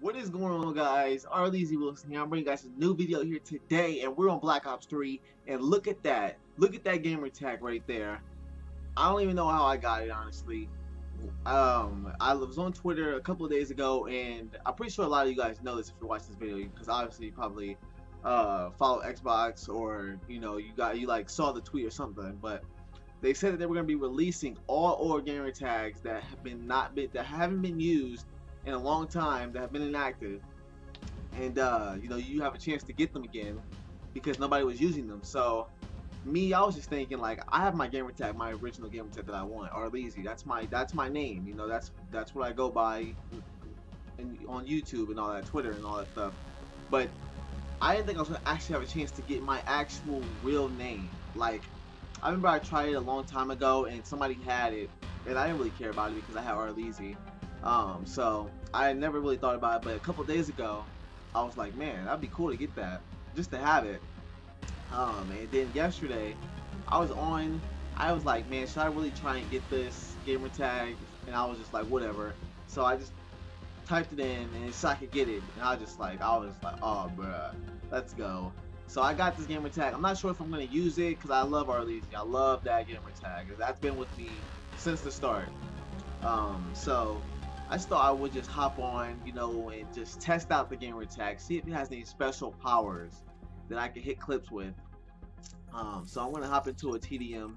What is going on guys? Arlezzy Wilson here. I'm bringing you guys a new video here today and we're on Black Ops 3 and look at that. Look at that gamer tag right there. I don't even know how I got it honestly. Um, I was on Twitter a couple of days ago and I'm pretty sure a lot of you guys know this if you're watching this video because obviously you probably uh, follow Xbox or you know you got you like saw the tweet or something but they said that they were going to be releasing all OR gamer tags that have been not been that haven't been used in a long time that have been inactive. And uh, you know you have a chance to get them again because nobody was using them. So me I was just thinking like I have my gamer tag my original gamer tag that I want Arlezzy that's my that's my name you know that's that's what I go by in, on YouTube and all that Twitter and all that stuff. But I didn't think I was gonna actually have a chance to get my actual real name. Like I remember I tried it a long time ago and somebody had it and I didn't really care about it because I had Arlezzy um, so I never really thought about it, but a couple days ago, I was like, man, that'd be cool to get that, just to have it. Um, and then yesterday, I was on, I was like, man, should I really try and get this gamer tag? And I was just like, whatever. So I just typed it in, and so I could get it. And I was just like, I was like, oh, bruh, let's go. So I got this gamer tag. I'm not sure if I'm gonna use it because I love Arlezzy. I love that gamer tag. That's been with me since the start. Um, so I just thought I would just hop on, you know, and just test out the gamer tag, see if it has any special powers that I can hit clips with. Um, so I'm gonna hop into a TDM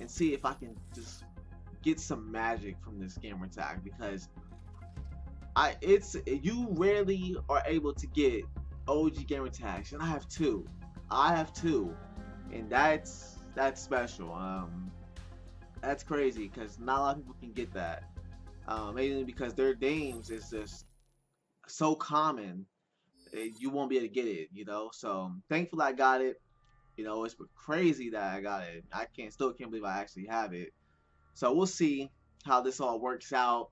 and see if I can just get some magic from this gamer tag because I it's you rarely are able to get OG gamer tags, and I have two. I have two, and that's that's special. Um, that's crazy because not a lot of people can get that um, mainly because their names is just so common eh, you won't be able to get it you know? So thankful I got it. You know it's crazy that I got it. I can't still can't believe I actually have it. So we'll see how this all works out.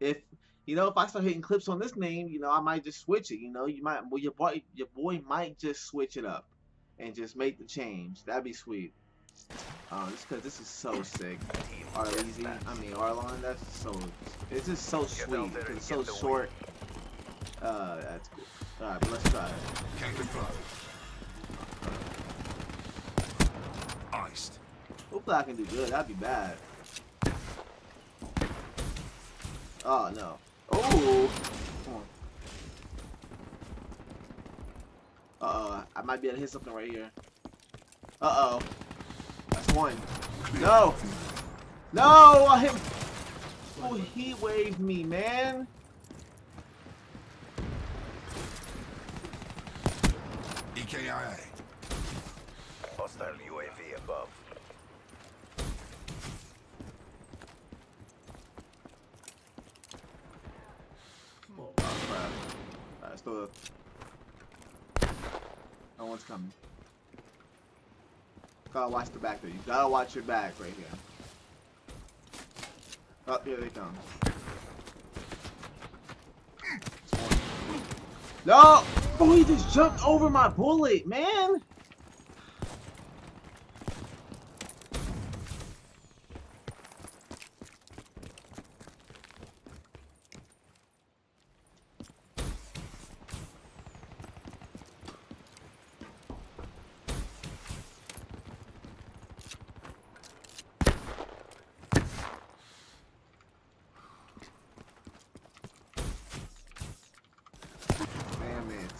If you know if I start hitting clips on this name you know I might just switch it you know? You might well your boy your boy might just switch it up and just make the change. That'd be sweet uh, just because this is so sick. Arlezzy, I mean Arlon, that's so, it's just so sweet. It's so short. Uh, that's cool. Alright, but let's try it. Iced. Hopefully I can do good. That'd be bad. Oh, no. Oh! Uh-oh. I might be able to hit something right here. Uh-oh one. No! No! I hit. Oh, he waved me, man. EKIA. Hostile UAV above. Oh, crap. Alright, still. No one's coming. Gotta watch the back there. You gotta watch your back right here. Oh, here they come. No! Oh, he just jumped over my bullet, man!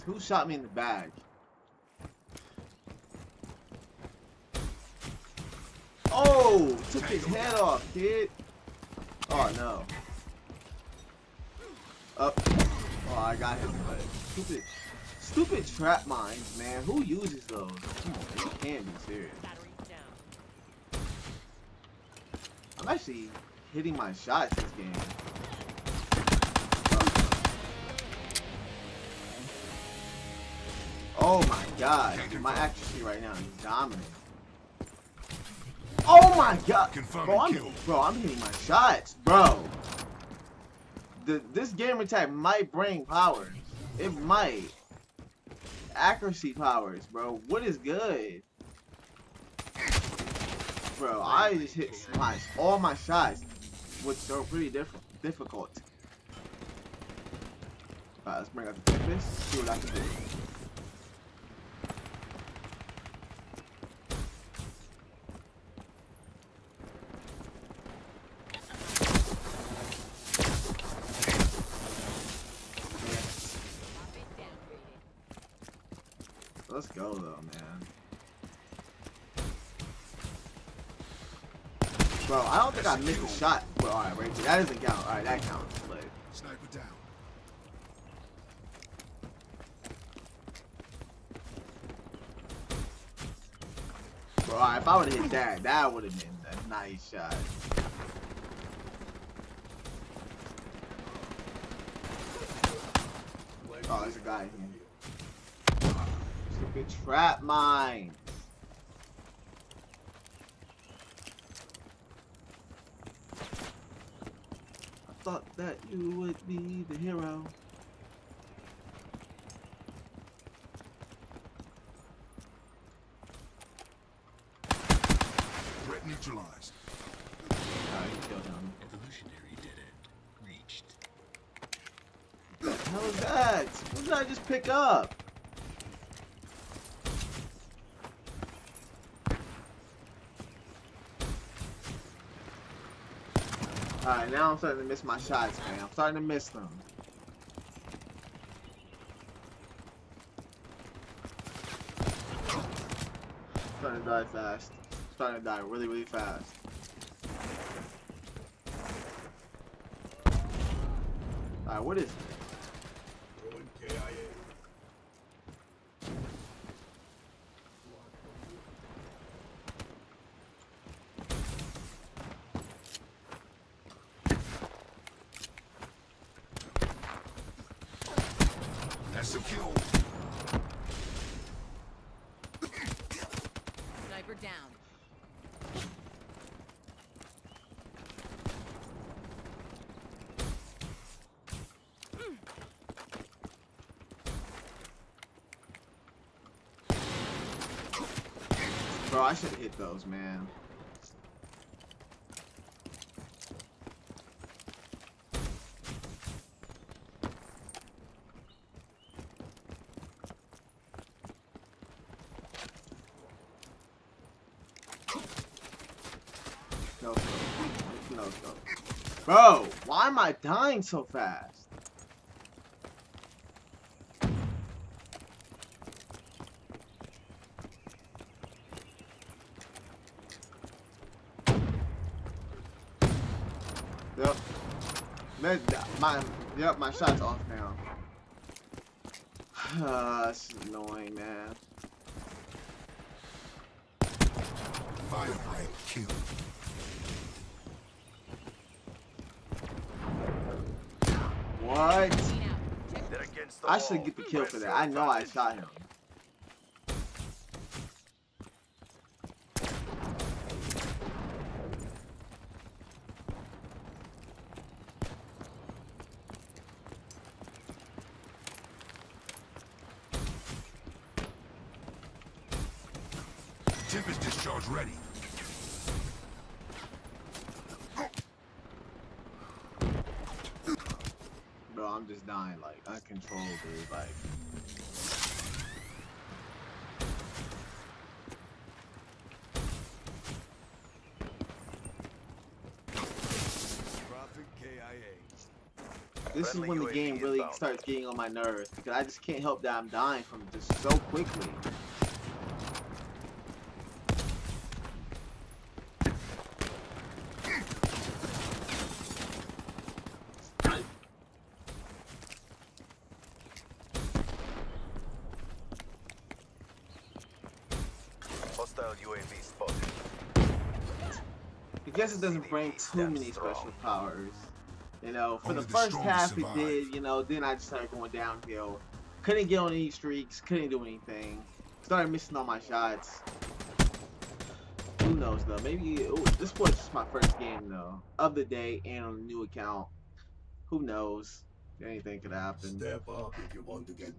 Who shot me in the back? Oh! Took his head off, kid! Oh, no. Up. Oh, I got him. Stupid. Stupid trap mines, man. Who uses those? Come on, you can't be serious. I'm actually hitting my shots this game. Oh my god, my accuracy right now is dominant. Oh my god, bro I'm, bro, I'm hitting my shots, bro. The, this gamer tag might bring powers. It might. Accuracy powers, bro. What is good? Bro, I just hit my, all my shots, which are pretty diff difficult. Alright, let's bring out the Tempest. See what I can do. Let's go though, man. Bro, I don't think I missed a shot. Well, alright, right there. That doesn't count. Alright, that counts. But Sniper down. bro, alright, if I would have hit that, that would have been a nice shot. Oh, there's a guy here. Stupid trap mine. I thought that you would be the hero. Threat neutralized. Alright, you killed him. Evolutionary dead end reached. What the hell is that? What did I just pick up? Alright, now I'm starting to miss my shots, man. I'm starting to miss them. Starting to die fast. Starting to die really, really fast. Alright, what is it? Bro, I should hit those, man. No. No scope. Bro, why am I dying so fast? Yep. Man, my yep, my shot's off now. That's annoying, man. Fire break. Kill. What? Clean out. Check They're against the I should get the kill for that. I know I shot him. Tempest discharge ready. Bro, I'm just dying like uncontrollably. Like, this is when the game really starts getting on my nerves because I just can't help that I'm dying from just so quickly. Hostile UAV spotted. I guess it doesn't bring too many special powers. You know, for Only the the first strongest half it did, you know, then I just started going downhill. Couldn't get on any streaks, couldn't do anything. Started missing all my shots. Who knows though? Maybe ooh, this was just my first game though. Of the day and on a new account. Who knows? Anything could happen. Step up if you want to get